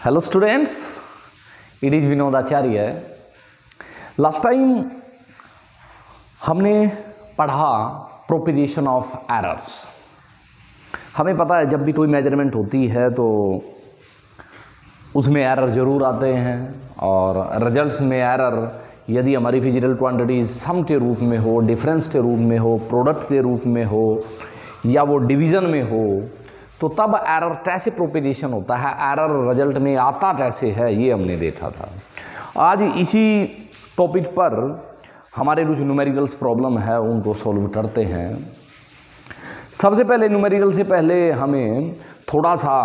Hello students, it is Vinod Acharya. Last time हमने पढ़ा propagation of errors हमें पता है जब भी कोई मेज़रमेंट होती है तो उसमें एरर ज़रूर आते हैं और रिजल्ट्स में एरर यदि हमारी फ़िज़िकल क्वांटिटी सम के रूप में हो डिफरेंस के रूप में हो प्रोडक्ट के रूप में हो या वो डिवीज़न में हो तो तब एरर कैसे प्रोपिगेशन होता है? एरर रिज़ल्ट में आता कैसे है? ये हमने देखा था। आज इसी टॉपिक पर हमारे कुछ न्यूमेरिकल्स प्रॉब्लम है, उनको सॉल्व करते हैं। सबसे पहले न्यूमेरिकल से पहले हमें थोड़ा सा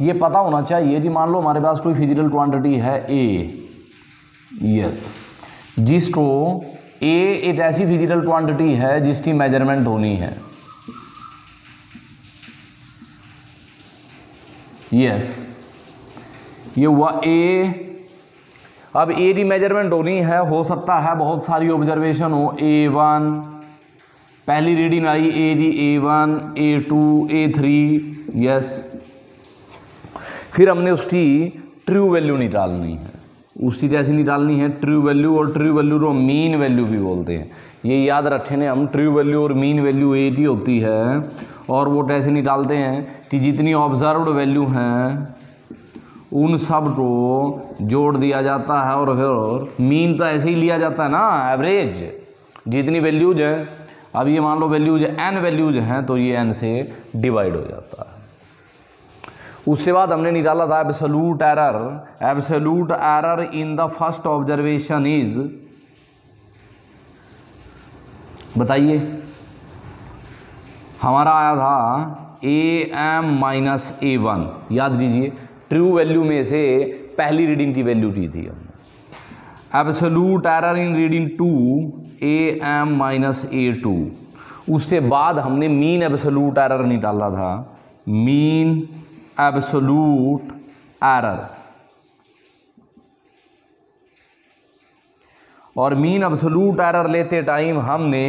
ये पता होना चाहिए। कि मान लो हमारे पास कोई फ़िज़िकल क्वांटिटी है ए यस जिसको ए एक ऐसी फ़िज़िकल क्वांटिटी है जिसकी मेज़रमेंट होनी है। यस ये हुआ ए अब ए की मेज़रमेंट होनी है, हो सकता है बहुत सारी ऑब्जर्वेशन हो। ए वन पहली रीडिंग आई ए जी A one A two A three yes फिर हमने उसकी ट्रू वैल्यू निकालनी है। उसकी जैसी निकालनी है ट्रू वैल्यू और ट्रू वैल्यू को मीन वैल्यू भी बोलते हैं। ये याद रखे ने, हम ट्रू वैल्यू और मीन वैल्यू ए ही होती है। और वो कैसे निकालते हैं कि जितनी ऑब्जर्व्ड वैल्यू हैं, उन सबको जोड़ दिया जाता है और फिर मीन तो ऐसे ही लिया जाता है ना एवरेज जितनी वैल्यूज़ है, अब ये मान लो वैल्यूज़ एन वैल्यूज़ हैं तो ये एन से डिवाइड हो जाता है। उसके बाद हमने निकाला था absolute error absolute error in the first observation is बताइए। हमारा आया था A M minus A one याद कीजिए ट्रू वैल्यू में से पहली रीडिंग की वैल्यू की थी हमने। Absolute error in reading two A M minus A two उसके बाद हमने मीन एब्सोलूट एरर निकाला था। मीन एब्सोलूट एरर और मीन एब्सोलूट एरर लेते टाइम हमने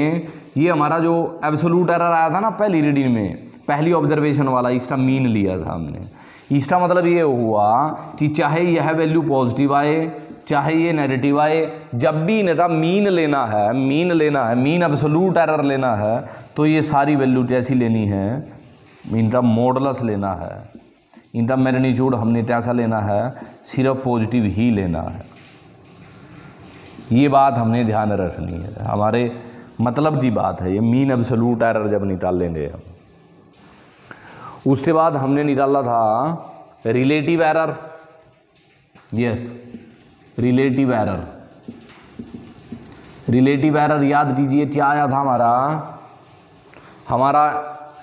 ये हमारा जो एब्सोलूट एरर आया था ना पहली रीडिंग में, पहली ऑब्जर्वेशन वाला, इसका मीन लिया था हमने। इसका मतलब ये हुआ कि चाहे यह वैल्यू पॉजिटिव आए, चाहे ये नेगेटिव आए, जब भी इनका मीन लेना है मीन लेना है मीन एब्सोलूट एरर लेना है तो ये सारी वैल्यू कैसी लेनी है? इनका मॉडलस लेना है। इनका मैग्नीट्यूड हमने कैसा लेना है? सिर्फ़ पॉजिटिव ही लेना है। ये बात हमने ध्यान रखनी है। हमारे मतलब की बात है, ये मीन एब्सोलूट एरर जब निकाल लेंगे। हम उसके बाद हमने निकाला था relative error yes relative error relative error याद कीजिए, क्या आया था हमारा? हमारा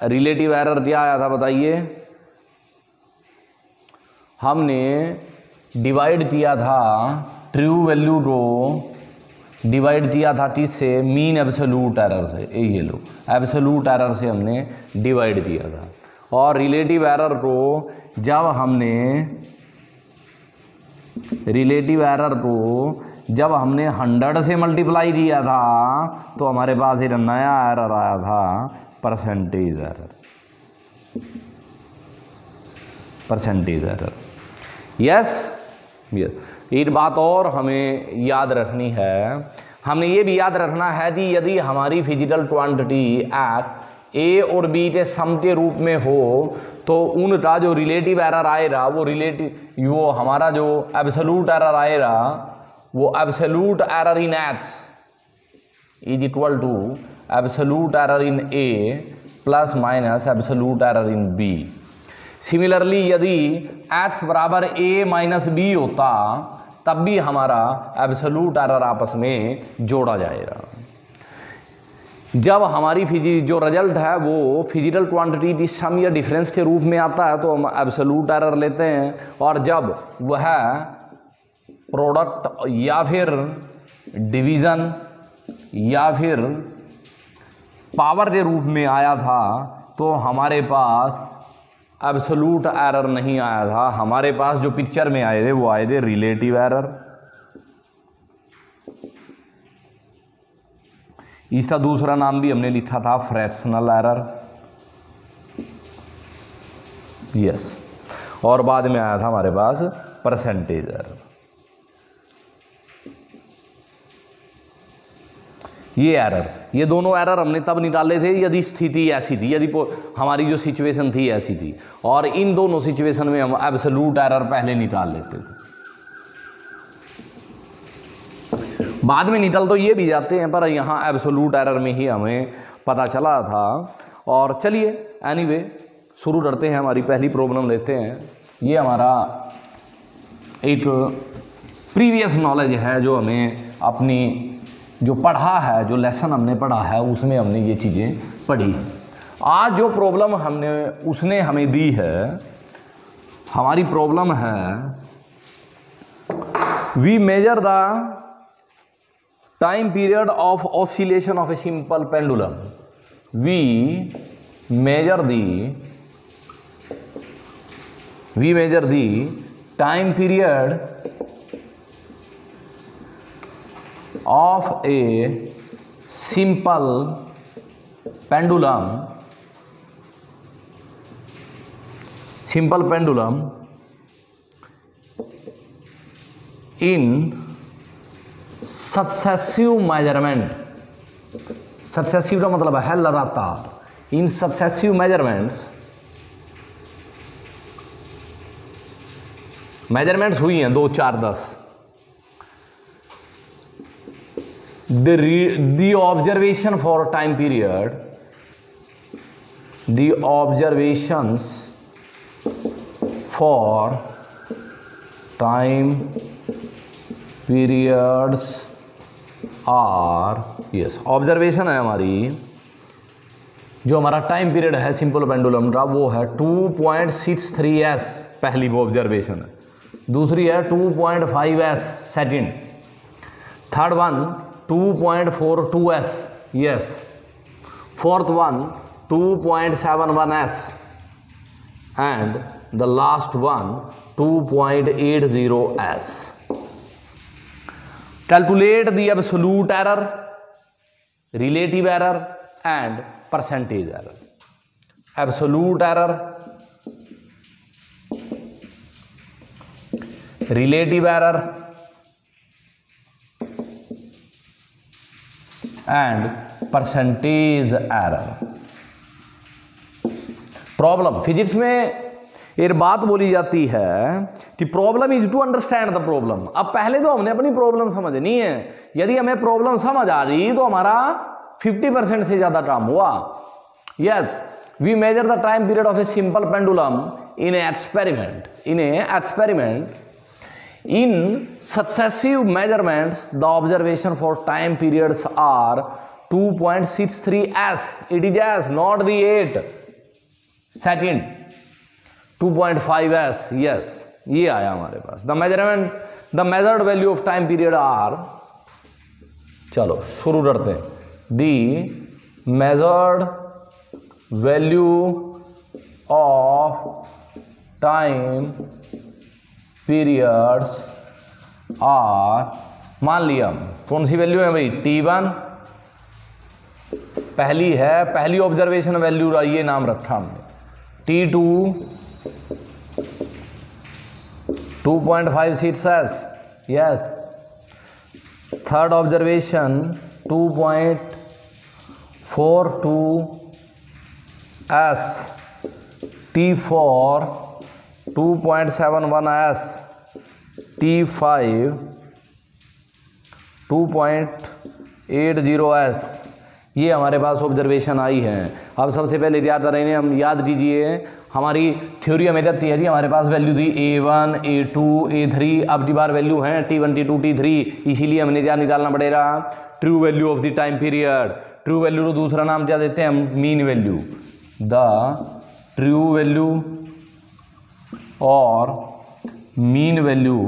रिलेटिव एरर क्या आया था बताइए? हमने डिवाइड किया था ट्रू वैल्यू को डिवाइड किया था किससे मीन एब्सोलूट एरर से, ये लो। एब्सोलूट एरर से हमने डिवाइड किया था। और रिलेटिव एरर को जब हमने रिलेटिव एरर को जब हमने हंड्रेड से मल्टीप्लाई किया था तो हमारे पास एक नया एरर आया था percentage error percentage error yes yes एक बात और हमें याद रखनी है। हमने ये भी याद रखना है कि यदि हमारी फ़िज़िकल क्वांटिटी एक्ट ए और बी के सम के रूप में हो तो उनका जो रिलेटिव एरर आएगा, वो रिलेटिव वो हमारा जो एब्सोलूट एरर आएगा, वो absolute error in X is equal to absolute error in A plus minus absolute error in B similarly यदि एक्स बराबर ए माइनस बी होता तब भी हमारा एब्सोलूट एरर आपस में जोड़ा जाएगा। जब हमारी फिजी, जो रिज़ल्ट है, वो फ़िज़िकल क्वांटिटी की सम या डिफरेंस के रूप में आता है तो हम एब्सोलूट एरर लेते हैं। और जब वह प्रोडक्ट या फिर डिवीज़न या फिर पावर के रूप में आया था तो हमारे पास एब्सोलूट एरर नहीं आया था। हमारे पास जो पिक्चर में आए थे, वो आए थे रिलेटिव एरर इसका दूसरा नाम भी हमने लिखा था फ्रैक्शनल एरर यस और बाद में आया था हमारे पास परसेंटेज एरर ये एरर ये दोनों एरर हमने तब निकाले थे यदि स्थिति ऐसी थी, यदि हमारी जो सिचुएशन थी ऐसी थी। और इन दोनों सिचुएशन में हम एब्सोलूट एरर पहले निकाल लेते थे। बाद में निकल तो ये भी जाते हैं, पर यहाँ एब्सोलूट एरर में ही हमें पता चला था। और चलिए एनीवे शुरू करते हैं, हमारी पहली प्रॉब्लम लेते हैं। ये हमारा एक प्रीवियस नॉलेज है जो हमें अपनी जो पढ़ा है, जो लेसन हमने पढ़ा है, उसमें हमने ये चीज़ें पढ़ी। आज जो प्रॉब्लम हमने, उसने हमें दी है, हमारी प्रॉब्लम है we measure the time period of oscillation of a simple pendulum we measure the we measure the time period of a simple pendulum simple pendulum in successive measurement successive का मतलब है लगातार in successive measurements मेजरमेंट्स हुई हैं दो चार दस the observation for time period the observations for time periods are yes observation है हमारी, जो हमारा टाइम पीरियड है सिंपल पेंडुलम का, वो है 2.63 एस पहली वो ऑब्जर्वेशन है। दूसरी है 2.5 point five S second third one 2.42s yes. Fourth one 2.71s and the last one 2.80s calculate the absolute error relative error and percentage error. Absolute error relative error and percentage error. Problem physics में एक बात बोली जाती है कि problem is to understand the problem अब पहले तो हमने अपनी प्रॉब्लम समझनी है। यदि हमें प्रॉब्लम समझ आ रही तो हमारा 50 परसेंट से ज़्यादा काम हुआ। Yes we measure the time period of a simple pendulum in a experiment in a experiment in successive measurement the observation for time periods are 2.63 point six three S it is S not the eight second two point five S yes ये आया हमारे पास the measurement the measured value of time period are चलो शुरू करते हैं the measured value of time periods are मान लिया कौन सी वैल्यू है भाई? टी वन पहली है, पहली ऑब्जर्वेशन वैल्यू का ये नाम रखा हमने। T two two point five S yes third observation two point four two S T four 2.71 s T5 2.80 s, ये हमारे पास ऑब्जर्वेशन आई है। अब सबसे पहले याद रहे हम याद कीजिए, हमारी थ्योरी हमें जाती है जी, हमारे पास वैल्यू थी A one A two A three अब की बार वैल्यू है T one T two T three इसीलिए हमने क्या निकालना पड़ेगा। True value of the time period true value को दूसरा नाम क्या देते हैं हम? Mean value the true value और mean value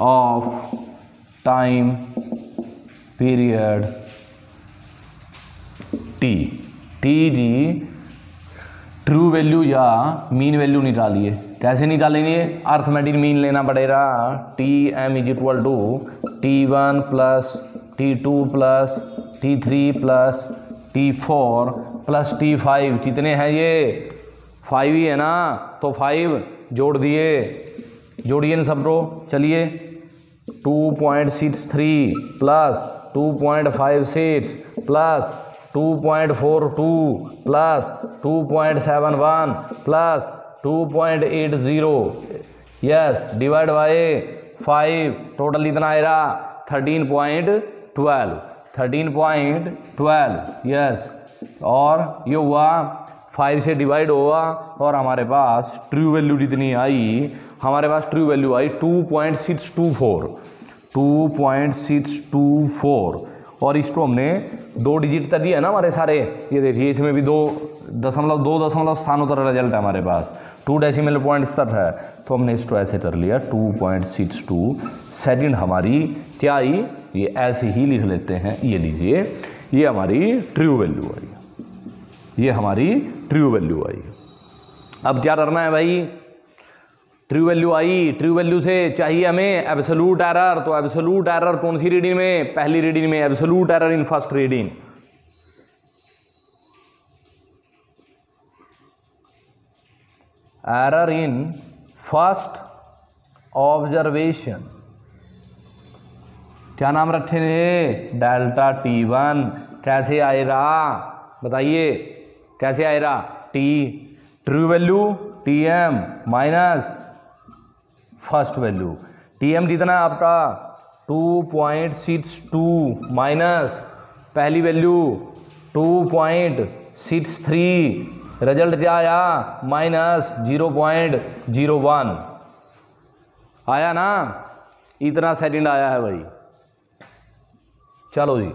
of time period T T ji true value या मीन वैल्यू निकालिए। कैसे निकालेंगे? अर्थमेटिक मीन लेना पड़ेगा। T M is equal to T one plus T two plus T three plus T four plus T five कितने हैं ये? Five ही है ना? तो फाइव जोड़ दिए। जोड़िए न सब रो। चलिए। Two point six three plus two point five six plus two point four two plus two point seven one plus two point eight zero yes divide by five total इतना आएगा thirteen point twelve thirteen point twelve yes और ये हुआ five से divide हुआ और हमारे पास ट्रू वैल्यू जितनी आई, हमारे पास ट्रू वैल्यू आई two point six two four two point six two four और इसको हमने दो डिजिट तक दिया ना हमारे सारे। ये देखिए, इसमें भी दो दशमलव दो दशमलव स्थानों तक रिज़ल्ट है हमारे पास। टू डेसिमल पॉइंट तक है। तो हमने इसको ऐसे कर लिया two point six two second हमारी क्या आई? ये ऐसे ही लिख लेते हैं। ये लीजिए, ये हमारी ट्रू वैल्यू आई। ये हमारी ट्रू वैल्यू आई। अब क्या करना है भाई? ट्रू वैल्यू आई ट्रू वैल्यू से चाहिए हमें एब्सोलूट एरर तो एब्सोलूट एरर कौन सी रीडिंग में? पहली रीडिंग में absolute error in first reading error in first observation क्या नाम रखे डेल्टा टी वन कैसे आएगा? बताइए। कैसे आएगा? T true value T M minus first value T M कितना आपका? Two point six two minus पहली value two point six three result क्या आया? Minus zero point zero one आया ना? इतना सेकंड आया है भाई। चलो जी।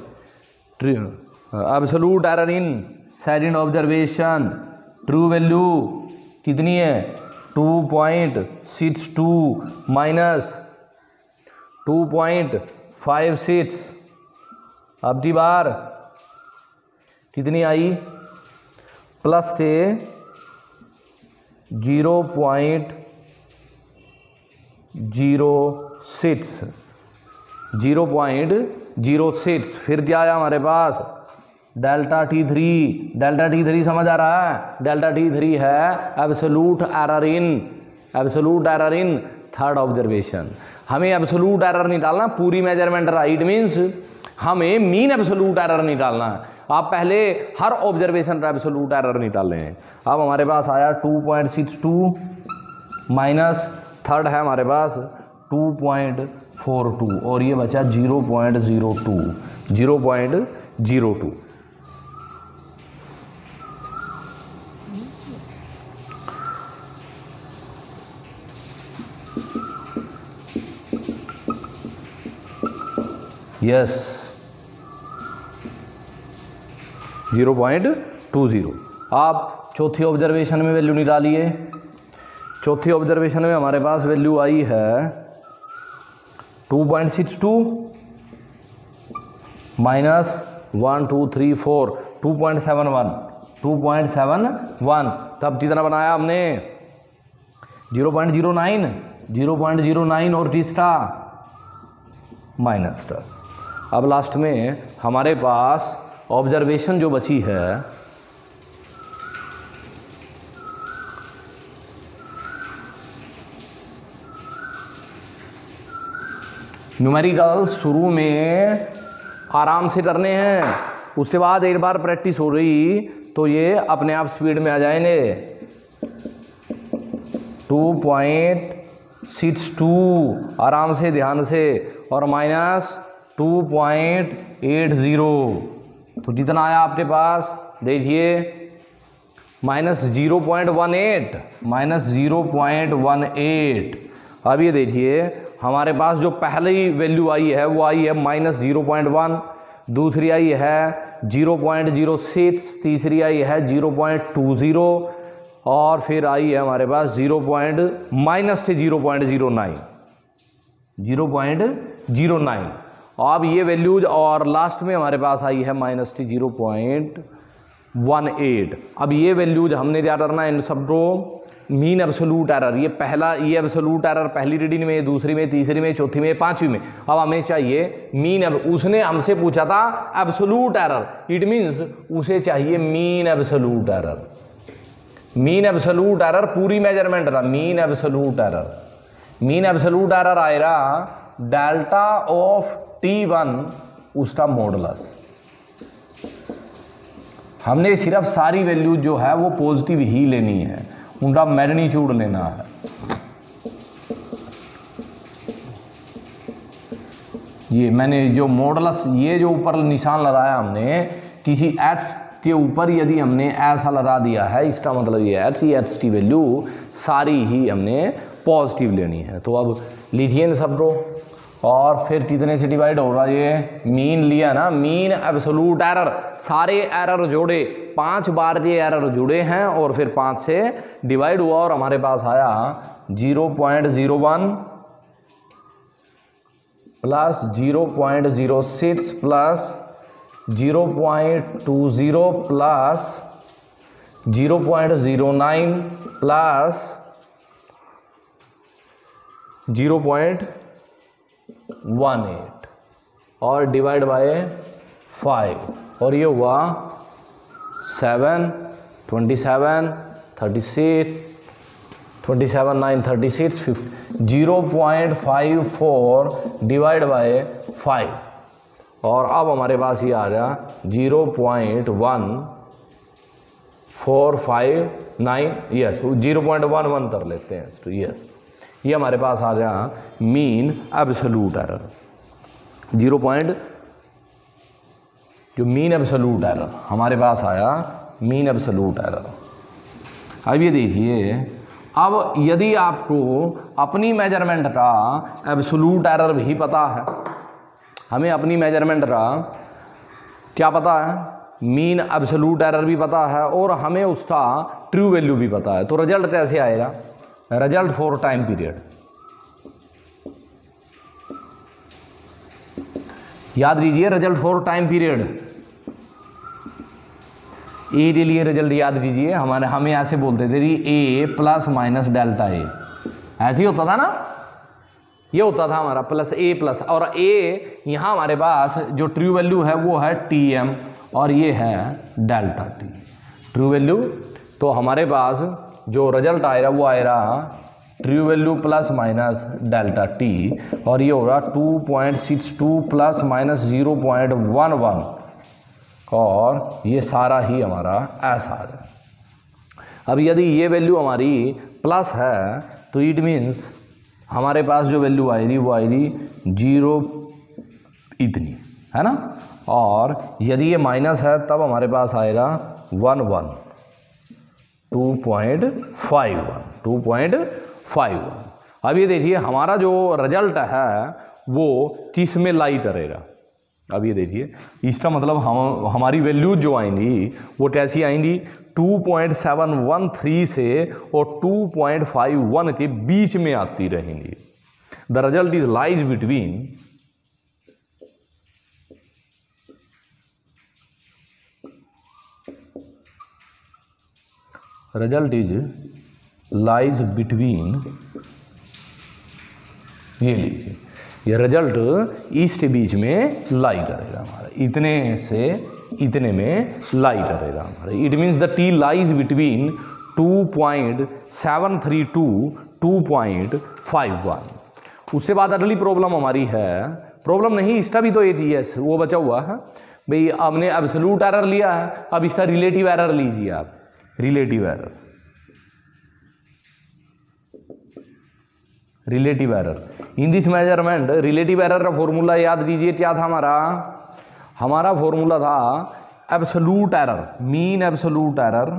Absolute error in second observation true value कितनी है? Two point six two minus two point five six अब की बार कितनी आई? प्लस थे zero point zero six zero point zero six फिर क्या आया हमारे पास? Delta T three, delta T three समझ आ रहा है? डेल्टा टी थ्री है absolute error in absolute error in third observation हमें एब्सोलूट एरर नहीं डालना, पूरी मेज़रमेंट राइट मीन्स हमें मीन एब्सोलूट एरर नहीं डालना आप पहले हर ऑब्जर्वेशन का एब्सोलूट एरर नहीं डाल रहे हैं। अब हमारे पास आया two point six two minus third है हमारे पास टू पॉइंट फोर टू और ये बचा zero point zero two zero point zero two yes zero point two zero आप चौथी ऑब्जर्वेशन में वैल्यू निकालिए। चौथी ऑब्जर्वेशन में हमारे पास वैल्यू आई है two point six two minus one two three four two point seven one two point seven one तब कितना बनाया हमने? Zero point zero nine zero point zero nine और तीसरा माइनस टा अब लास्ट में हमारे पास ऑब्जर्वेशन जो बची है न्यूमेरिकल शुरू में आराम से करने हैं। उसके बाद एक बार प्रैक्टिस हो रही तो ये अपने आप स्पीड में आ जाएँगे। टू पॉइंट सिक्स टू आराम से, ध्यान से, और minus two point eight zero तो जितना आया आपके पास, देखिए minus zero point one eight minus zero point one eight अब ये देखिए, हमारे पास जो पहली वैल्यू आई है, वो आई है माइनस ज़ीरो पॉइंट वन दूसरी आई है ज़ीरो पॉइंट ज़ीरो सिक्स तीसरी आई है ज़ीरो पॉइंट टू ज़ीरो और फिर आई है हमारे पास ज़ीरो पॉइंट माइनस थे zero point zero nine zero point zero nine अब ये वैल्यूज़ और लास्ट में हमारे पास आई है minus T zero point one eight अब ये वैल्यूज़ हमने क्या करना है इन सबको? मीन एब्सोलूट एरर ये पहला, ये एब्सोलूट एरर पहली रीडिंग में, दूसरी में, तीसरी में, चौथी में, पांचवी में। अब हमें चाहिए मीन अब, उसने हमसे पूछा था एब्सोलूट एरर इट मीन्स उसे चाहिए mean absolute error mean absolute error पूरी मेज़रमेंट रहा। Mean absolute error mean absolute error आएगा डेल्टा ऑफ़ टी वन उसका मॉडलस हमने सिर्फ़ सारी वैल्यू जो है वो पॉजिटिव ही लेनी है। उनका मैग्नीट्यूड लेना है। ये मैंने जो मॉडलस ये जो ऊपर निशान लगाया हमने, किसी एच के ऊपर यदि हमने ऐसा लगा दिया है, इसका मतलब ये एच ये एच की वैल्यू सारी ही हमने पॉजिटिव लेनी है। तो अब लीजिए न सब रो। और फिर कितने से डिवाइड हो रहा ये? मीन लिया ना। मीन एब्सोलूट एरर सारे एरर जोड़े। पाँच बार ये एरर जुड़े हैं और फिर पाँच से डिवाइड हुआ और हमारे पास आया zero point zero one plus zero point zero six plus zero point two zero plus zero point zero nine plus zero point one eight और डिवाइड बाय फाइव और ये हुआ seven, twenty seven, thirty six, twenty seven, nine, thirty six, fifty, zero point five four divide by five. और अब हमारे पास ये आ रहा zero point one four five nine. Yes, zero point one one कर लेते हैं। तो यस ये हमारे पास आ गया mean absolute error zero point जो मीन एब्सोलूट एरर हमारे पास आया मीन एब्सोलूट एरर अब ये देखिए, अब यदि आपको अपनी मेज़रमेंट का एब्सोलूट एरर भी पता है, हमें अपनी मेज़रमेंट का क्या पता है? मीन एब्सोलूट एरर भी पता है और हमें उसका ट्रू वैल्यू भी पता है। तो रिज़ल्ट कैसे आएगा? रिज़ल्ट फॉर टाइम पीरियड याद लीजिए result for time period A के लिए रिज़ल्ट याद कीजिए, हमारे, हमें ऐसे बोलते थे जी A plus minus delta A ऐसे ही होता था ना? ये होता था हमारा प्लस ए प्लस और ए यहाँ हमारे पास जो ट्रू वैल्यू है, वो है टी एम और ये है डेल्टा टी ट्रू वैल्यू तो हमारे पास जो रिज़ल्ट आएगा वो आएगा true value plus minus delta T और ये होगा two point six two plus minus zero point one one और ये सारा ही हमारा ऐसा जाए अब यदि ये वैल्यू हमारी प्लस है तो इट मीन्स हमारे पास जो वैल्यू आएगी वो आएगी ज़ीरो इतनी, है ना? और यदि ये माइनस है, तब हमारे पास आएगा one one two point five one, two point five one. अब ये देखिए, हमारा जो रिज़ल्ट है, वो किसमें लाइट रहेगा अब ये देखिए, इसका मतलब हम, हमारी वैल्यू जो आएँगी, वो कैसी आएँगी? 2.713 से और 2.51 के बीच में आती रहेंगी। The result is lies between result is lies between ये लीजिए। ये रिज़ल्ट इसके बीच में लाई करेगा हमारा। इतने से इतने में लाई करेगा हमारा। It means the T lies between two point seven three two two point five one उसके बाद अगली प्रॉब्लम हमारी है। प्रॉब्लम नहीं, इसका भी तो ए टी एस वो बचा हुआ है। भाई, हमने एब्सोल्यूट एरर लिया है। अब इसका रिलेटिव एरर लीजिए आप। Relative error. Relative error. In this measurement relative error का फॉर्मूला याद कीजिए, क्या था हमारा? हमारा फॉर्मूला था absolute error mean absolute error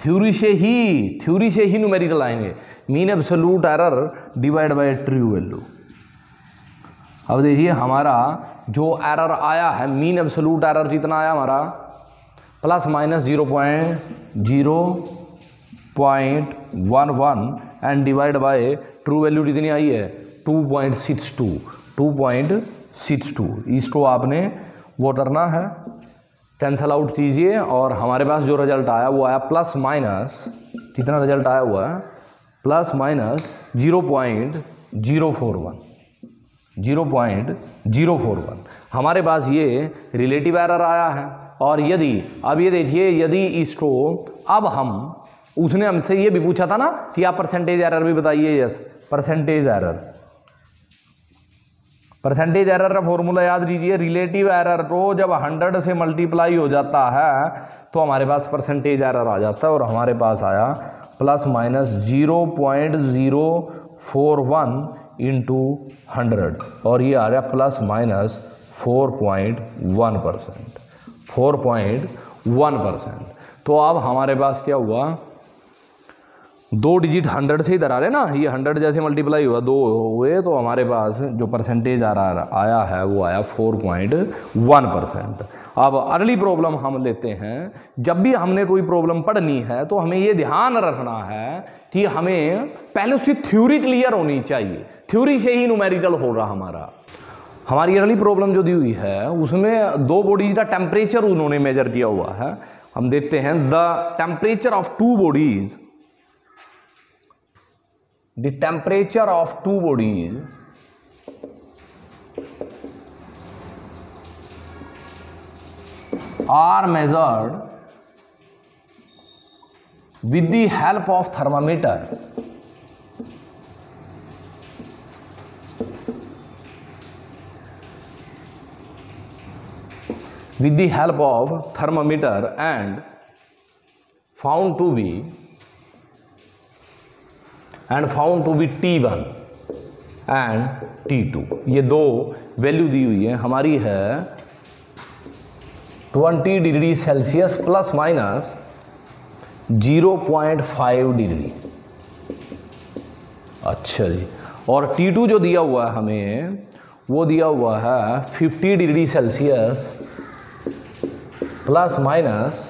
theory से ही थ्योरी से ही न्यूमेरिकल आएँगे। Mean absolute error divide by true value अब देखिए, हमारा जो एरर आया है मीन एब्सोलूट एरर जितना आया हमारा plus minus zero point zero point one one and divide by true value कितनी आई है two point six two two point six two इसको आपने वो करना है कैंसल आउट कीजिए और हमारे पास जो रिज़ल्ट आया वो आया प्लस माइनस कितना रिज़ल्ट आया हुआ है? Plus minus zero point zero four one zero point zero four one. हमारे पास ये रिलेटिव एरर आया है और यदि, अब ये देखिए, यदि इसको, अब हम, उसने हमसे ये भी पूछा था ना कि आप परसेंटेज एरर भी बताइए yes percentage error percentage error का फॉर्मूला याद लीजिए रिलेटिव एरर को जब हंड्रेड से मल्टीप्लाई हो जाता है तो हमारे पास परसेंटेज एरर आ जाता है और हमारे पास आया plus minus zero point zero four one into hundred और ये आ गया plus minus four point one percent four point one percent तो अब हमारे पास क्या हुआ? दो डिजिट हंड्रेड से इधर आ रहे ना? ये हंड्रेड जैसे मल्टीप्लाई हुआ, दो हुए तो हमारे पास जो परसेंटेज आ रहा, आया है, वो आया फोर पॉइंट वन परसेंट अब अर्ली प्रॉब्लम हम लेते हैं, जब भी हमने कोई प्रॉब्लम पढ़नी है तो हमें ये ध्यान रखना है कि हमें पहले उसकी थ्योरी क्लियर होनी चाहिए। थ्योरी से ही न्यूमेरिकल हो रहा हमारा। हमारी अगली प्रॉब्लम जो दी हुई है, उसमें दो बॉडीज का टेम्परेचर उन्होंने मेजर किया हुआ है। हम देखते हैं the temperature of two bodies the temperature of two bodies are measured with the help of thermometer with the help of thermometer and found to be found to be T one and T two ये दो value दी हुई है। हमारी है 20 degree Celsius plus minus 0.5 degree. अच्छा जी। और T2 जो दिया हुआ है हमें, वो दिया हुआ है 50 degree Celsius plus minus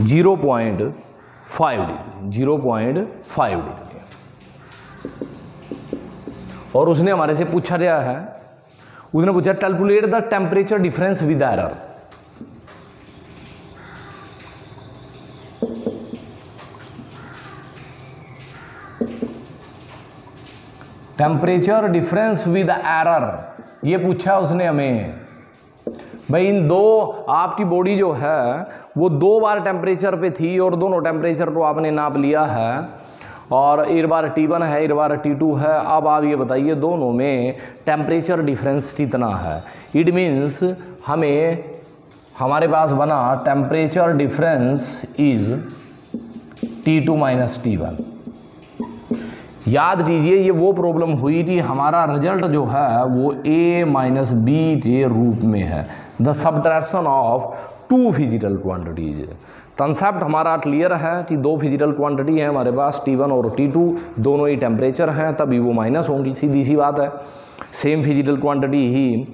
zero point five degree zero point five degree और उसने हमारे से पूछा गया है? उसने पूछा calculate the temperature difference with error temperature difference with error ये पूछा उसने हमें। भाई, इन दो आपकी बॉडी जो है, वो दो बार टेम्परेचर पे थी और दोनों टेम्परेचर को आपने नाप लिया है। और एक बार टी वन है, एक बार टी टू है। अब आप ये बताइए, दोनों में टेम्परेचर डिफरेंस कितना है? इट मीन्स हमें, हमारे पास बना temperature difference is T two minus T one याद कीजिए, ये वो प्रॉब्लम हुई थी, हमारा रिज़ल्ट जो है, वो ए माइनस बी के रूप में है। The subtraction of two physical quantities concept हमारा क्लियर है कि दो फ़िज़िकल क्वांटिटी है हमारे पास टी वन और टी टू दोनों ही टेम्परेचर हैं, तभी वो माइनस होंगी, सीधी सी बात है। सेम फ़िज़िकल क्वांटिटी ही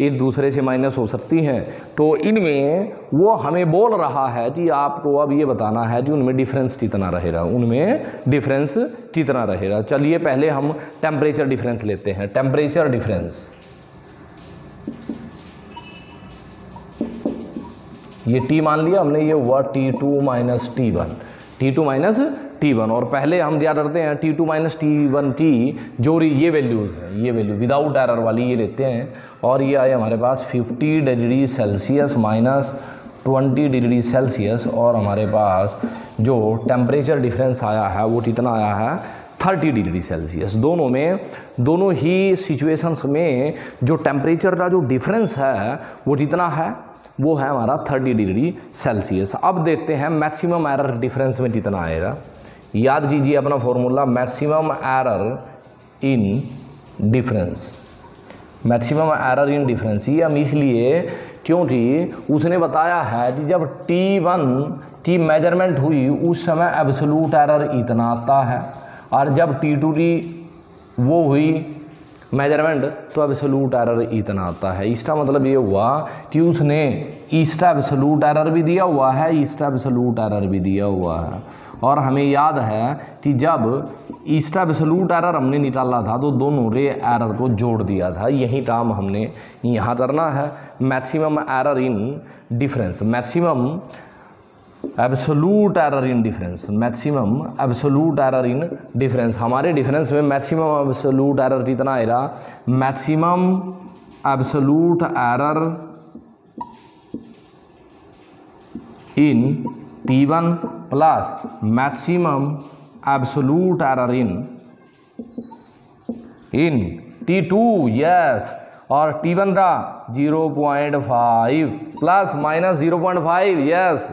एक दूसरे से माइनस हो सकती हैं। तो इनमें वो हमें बोल रहा है कि आपको अब ये बताना है कि उनमें डिफरेंस कितना रहेगा। उनमें डिफरेंस कितना रहेगा। चलिए पहले हम टेम्परेचर डिफरेंस लेते हैं। टेम्परेचर डिफरेंस ये टी मान लिया, हमने ये हुआ T two minus T one T two minus T one और पहले हम क्या करते हैं T two minus T one T जो ये वैल्यूज़ हैं, ये वैल्यू विदाउट एरर वाली ये लेते हैं, और ये आए हमारे पास 50 degree Celsius minus 20 degree Celsius, और हमारे पास जो टेम्परेचर डिफरेंस आया है, वो कितना आया है 30 डिग्री सेल्सियस। दोनों में, दोनों ही सिचुएशंस में जो टेम्परेचर का जो डिफरेंस है, वो कितना है वो है हमारा थर्टी डिग्री सेल्सियस अब देखते हैं मैक्सिमम एरर डिफरेंस में कितना आएगा। याद कीजिए अपना formula maximum error in difference maximum error in difference ये हम इसलिए, क्योंकि उसने बताया है कि जब टी वन की मेज़रमेंट हुई, उस समय एब्सोलूट एरर इतना आता है। और जब टी टू की वो हुई मेज़रमेंट तो एब्सोलूट एरर इतना आता है। इसका मतलब ये हुआ कि उसने ईस्टा एब्सोलूट एरर भी दिया हुआ है ईस्टा एब्सोलूट एरर भी दिया हुआ है। और हमें याद है कि जब ईस्टा एब्सोलूट एरर हमने निकाला था तो दोनों रे एरर को जोड़ दिया था। यही काम हमने यहाँ करना है। Maximum error in difference maximum absolute error in difference maximum absolute error in difference हमारे डिफरेंस में मैक्सिमम एब्सोलूट एरर कितना आएगा? Maximum absolute error in T one plus maximum absolute error in in T two yes और T one का zero point five plus minus zero point five yes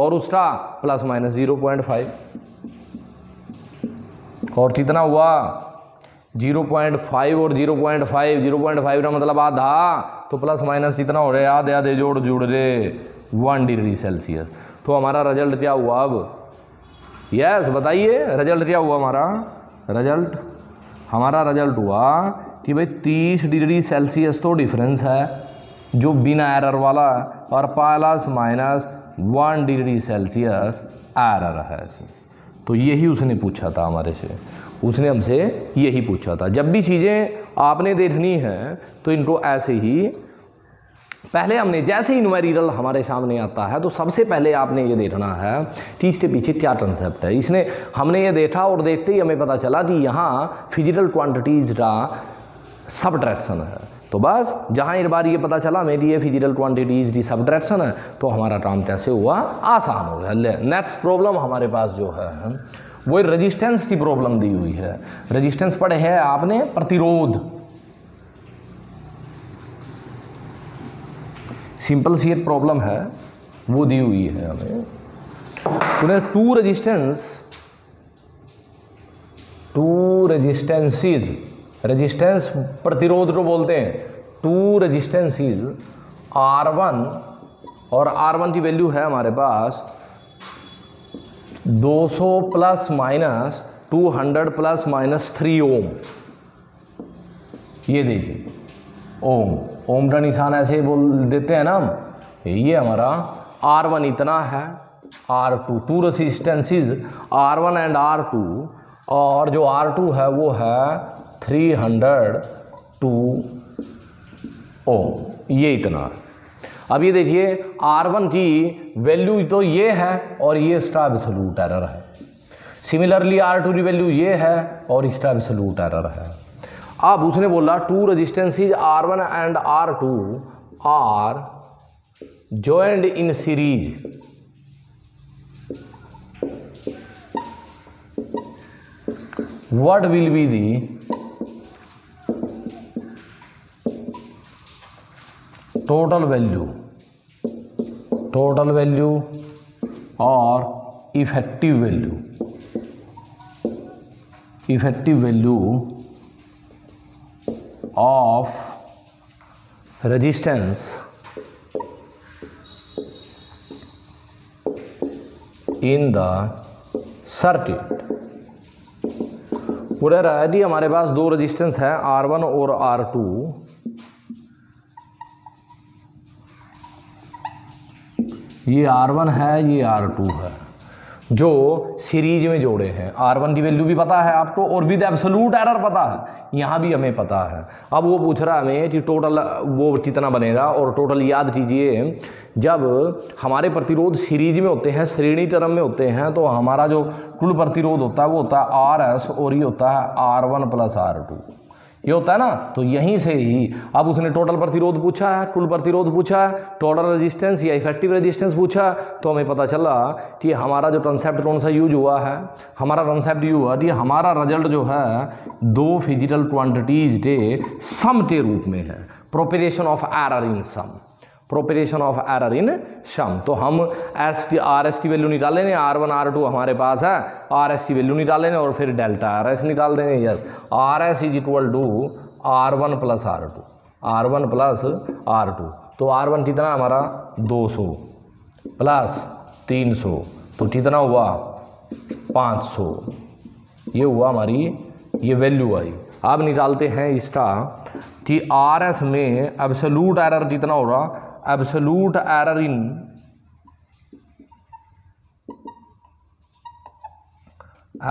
और उसका plus minus zero point five और कितना हुआ? Zero point five और zero point five zero point five का मतलब आधा तो प्लस माइनस कितना हो रहा है? आधे आधे जोड़, जुड़ रहे वन डिग्री सेल्सियस तो हमारा रिज़ल्ट क्या हुआ अब? यस बताइए रिज़ल्ट क्या हुआ हमारा? रिज़ल्ट हमारा रिज़ल्ट हुआ कि भाई तीस डिग्री सेल्सियस तो डिफरेंस है, जो बिना एरर वाला है, और plus minus one degree Celsius error है तो यही उसने पूछा था हमारे से। उसने हमसे यही पूछा था। जब भी चीज़ें आपने देखनी है तो इनको ऐसे ही, पहले हमने, जैसे ही न्यूमेरिकल हमारे सामने आता है तो सबसे पहले आपने ये देखना है कि इसके पीछे क्या कंसेप्ट है। इसने, हमने ये देखा और देखते ही हमें पता चला कि यहाँ फ़िज़िकल क्वांटिटीज का सबट्रैक्शन है। तो बस, जहाँ एक बार ये पता चला मेरी ये फ़िज़िकल क्वांटिटीज की सबट्रैक्शन है तो हमारा काम कैसे हुआ? आसान हो गया। नेक्स्ट प्रॉब्लम हमारे पास जो है वो रेजिस्टेंस की प्रॉब्लम दी हुई है। रेजिस्टेंस पढ़े है आपने? प्रतिरोध। सिंपल सी एक प्रॉब्लम है, वो दी हुई है हमें। उन्हें two resistance two resistances resistance प्रतिरोध को बोलते हैं टू रेजिस्टेंसीज आर वन और आर वन की वैल्यू है हमारे पास 200 plus minus 200 plus minus three ohm ये देखिए ओम ओम का निशान ऐसे बोल देते हैं ना हम। ये हमारा आर वन इतना है R two two resistances R one and R two और जो आर टू है वो है थ्री हंड्रेड टू ओम ये इतना अब ये देखिए R1 की वैल्यू तो ये है और ये इसका एब्सोल्यूट एरर है। सिमिलरली R2 की वैल्यू ये है और इसका एब्सोल्यूट एरर है। अब उसने बोला two resistances R1 and R2 are joined in series what will be the total value total value or effective value effective value of resistance in the circuit बोला रहा है हमारे पास दो रेजिस्टेंस है R1 और R2 ये R1 है, ये R2 है, जो सीरीज़ में जोड़े हैं। R1 की वैल्यू भी पता है आपको और विद एब्सोलूट एरर पता है। यहाँ भी हमें पता है। अब वो पूछ रहा है हमें कि टोटल वो कितना बनेगा और टोटल याद कीजिए, जब हमारे प्रतिरोध सीरीज़ में होते हैं, श्रेणी टर्म में होते हैं तो हमारा जो कुल प्रतिरोध होता है, वो होता है आर एस और ये होता है R one plus R two ये होता है ना तो यहीं से ही। अब उसने टोटल प्रतिरोध पूछा है कुल प्रतिरोध पूछा है टोटल रेजिस्टेंस या इफ़ेक्टिव रेजिस्टेंस पूछा तो हमें पता चला कि हमारा जो कंसेप्ट कौन सा यूज़ हुआ है, हमारा कंसेप्ट यू हुआ कि हमारा रिज़ल्ट जो है, दो फ़िज़िकल क्वांटिटीज के सम के रूप में है। Propagation of error in sum propagation of error in sum तो हम एस टी आर एस की वैल्यू निकाल लेंगे आर वन आर टू हमारे पास है। आर एस की वैल्यू निकाल लेंगे और फिर डेल्टा आर एस निकाल देंगे yes R S is equal to R one plus R two R one plus R two तो आर वन कितना हमारा? दो सौ। प्लस तीन सौ। तो कितना हुआ? पाँच सौ। ये हुआ हमारी, ये वैल्यू आई। अब निकालते हैं इसका कि आर एस में एब्सोलूट एरर कितना होगा absolute error in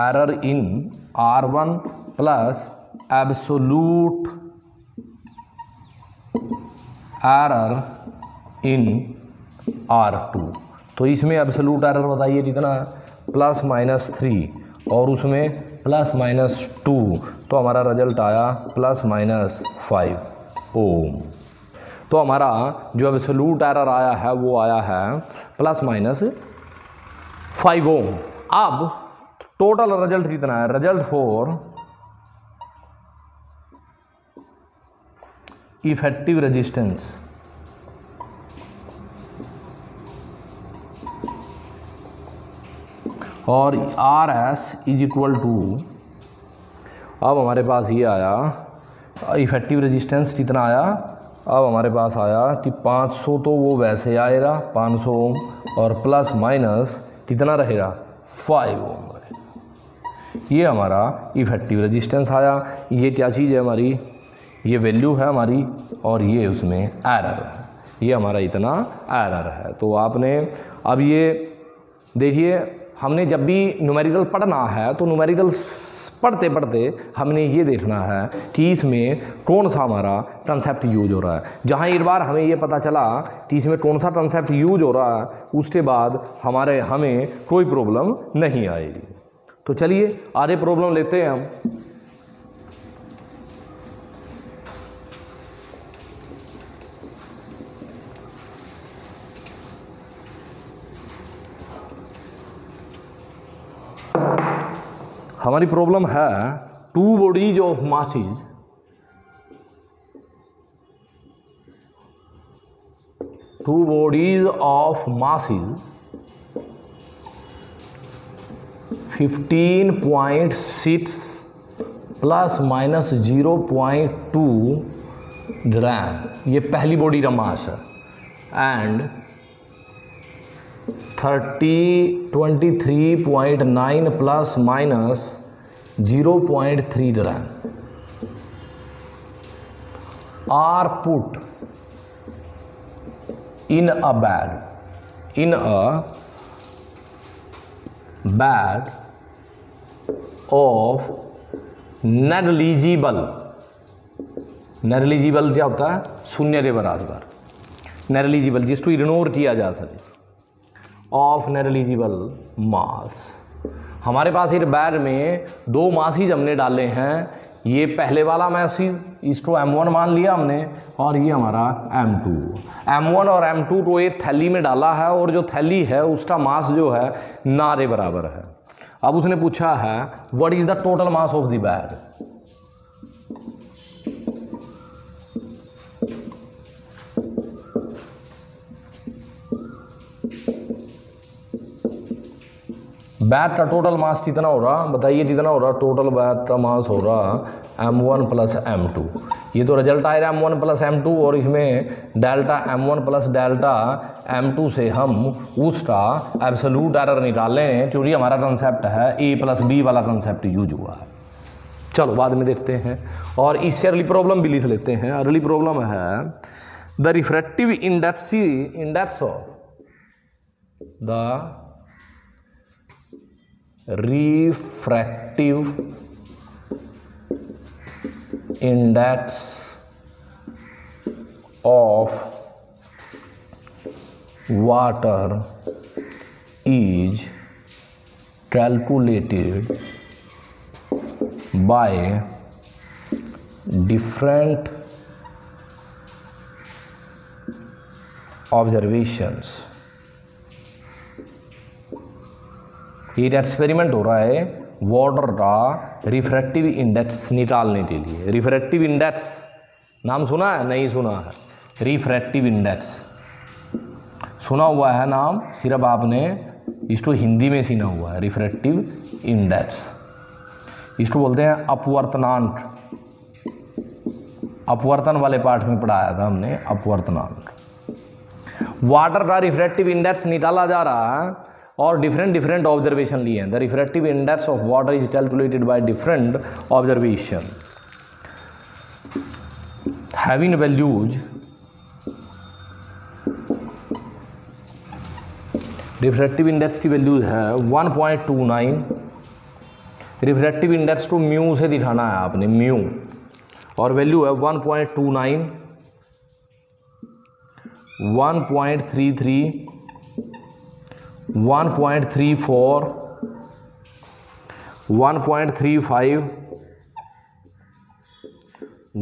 error in R1 plus absolute error in R2 तो इसमें एब्सोलूट एरर बताइए कितना प्लस माइनस थ्री और उसमें प्लस माइनस टू तो हमारा रिज़ल्ट आया प्लस माइनस फाइव ओम। तो हमारा जो एब्सोल्यूट एरर आया है, वो आया है प्लस माइनस फाइव ओम अब टोटल रिज़ल्ट कितना है? रिज़ल्ट फॉर इफ़ेक्टिव रेजिस्टेंस और R S is equal to अब हमारे पास ये आया इफ़ेक्टिव रेजिस्टेंस कितना आया? अब हमारे पास आया कि 500 तो वो वैसे आएगा 500 ओम, और प्लस माइनस कितना रहेगा? 5 ओम ये हमारा इफ़ेक्टिव रेजिस्टेंस आया। ये क्या चीज़ है हमारी? ये वैल्यू है हमारी, और ये उसमें एरर है। ये हमारा इतना एरर है। तो आपने अब ये देखिए, हमने जब भी न्यूमेरिकल पढ़ना है तो न्यूमेरिकल पढ़ते पढ़ते हमने ये देखना है कि इसमें कौन सा हमारा कंसेप्ट यूज़ हो रहा है। जहाँ एक बार हमें ये पता चला कि इसमें कौन सा कंसेप्ट यूज़ हो रहा है, उसके बाद हमारे, हमें कोई प्रॉब्लम नहीं आएगी। तो चलिए आधे प्रॉब्लम लेते हैं हम। हमारी प्रॉब्लम है two bodies of masses two bodies of masses 15.6 plus minus zero point two gram ये पहली बॉडी का मास है and thirty twenty three point nine plus minus zero point three gram are put. In a bag in a bag of negligible. Negligible क्या होता है? शून्य के बराबर। नेगलिजिबल, जिसको इग्नोर किया जा सके। Of negligible mass. हमारे पास इस बैर में दो मासीज हमने डाले हैं, ये पहले वाला मैसीज इसको M1 मान लिया हमने, और ये हमारा M2 M1 और M2 को एक थैली में डाला है, और जो थैली है, उसका मास जो है, नारे बराबर है। अब उसने पूछा है what is the total mass of the bag bag का टोटल मास कितना हो रहा? बताइए कितना हो रहा? टोटल बैट का मास हो रहा M one plus M two ये तो रिज़ल्ट आएगा M one plus M two और इसमें delta M one plus delta M two से हम उसका एब्सोल्यूट एरर निकाल। हैं क्योंकि हमारा कंसेप्ट है ए प्लस बी वाला कंसेप्ट यूज़ हुआ है। चलो, बाद में देखते हैं। और इससे अगली प्रॉब्लम भी लिख लेते हैं। अगली प्रॉब्लम है the refractive index index of the refractive index of water is calculated by different observations ये एक्सपेरिमेंट हो रहा है वाटर का रिफ्रैक्टिव इंडेक्स निकालने के लिए। रिफ्रैक्टिव इंडेक्स नाम सुना है? नहीं सुना है। रिफ्रैक्टिव इंडेक्स सुना हुआ है नाम, सिर्फ़ आपने इसको हिंदी में सीना हुआ है। रिफ्रैक्टिव इंडेक्स इसको बोलते हैं अपवर्तनांक। अपवर्तन वाले पार्ट में पढ़ाया था हमने, अपवर्तनांक। वाटर का रिफ्रैक्टिव इंडेक्स निकाला जा रहा है और डिफरेंट डिफरेंट ऑब्जर्वेशन लिए हैं। The refractive index of water is calculated by different observation having values refractive index की वैल्यूज़ है 1.29 रिफ्रेक्टिव इंडेक्स को म्यू से दिखाना है आपने म्यू और वैल्यू है 1.29 1.33 1.34 1.35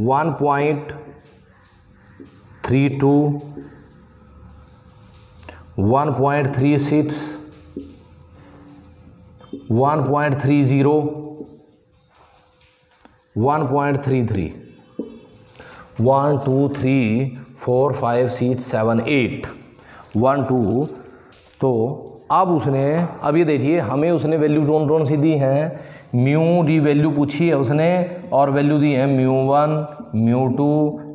1.42 three two one point three six one point three zero one point three three one two three four five six seven eight one two तो अब उसने, अब ये देखिए, हमें उसने वैल्यू कौन कौन सी दी है। म्यू डी वैल्यू पूछी है उसने, और वैल्यू दी है mu one mu two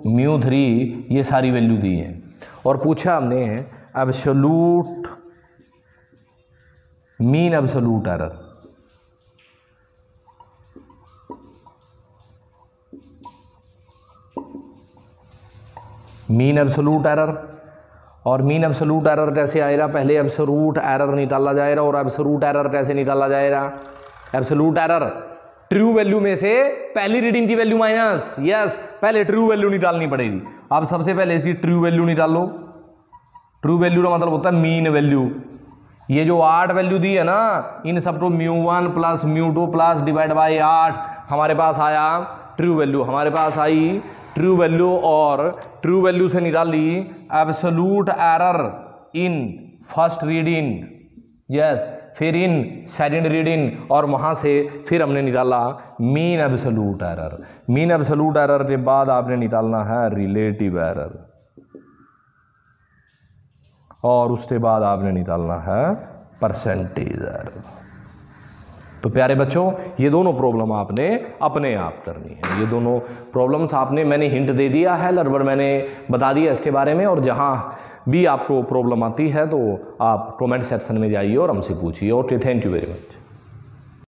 mu three ये सारी वैल्यू दी है। और पूछा हमने absolute mean absolute error mean absolute error और मीन एब्सोलूट एरर कैसे आएगा? पहले एब्सोलूट एरर निकाला जाएगा और एब्सोलूट एरर कैसे निकाला जाएगा? एब्सोलूट एरर ट्रू वैल्यू में से पहली रीडिंग की वैल्यू माइनस यस पहले ट्रू वैल्यू निकालनी पड़ेगी। अब सबसे पहले इसकी ट्रू वैल्यू निकाल। लो ट्रू वैल्यू का मतलब होता है मीन वैल्यू ये जो आठ वैल्यू दी है ना, इन सबको mu one plus mu two plus divide by आठ हमारे पास आया ट्रू वैल्यू हमारे पास आई ट्रू वैल्यू और ट्रू वैल्यू से निकाली। Absolute error in first reading yes फिर इन सेकंड रीडिंग और वहाँ से फिर हमने निकाला mean absolute error mean absolute error के बाद आपने निकालना है रिलेटिव एरर और उसके बाद आपने निकालना है परसेंटेज एरर तो प्यारे बच्चों, ये दोनों प्रॉब्लम आपने अपने आप करनी है। ये दोनों प्रॉब्लम्स आपने मैंने हिंट दे दिया है लगभग मैंने बता दिया इसके बारे में, और जहाँ भी आपको प्रॉब्लम आती है तो आप कमेंट सेक्शन में जाइए और हमसे पूछिए। Okay thank you very much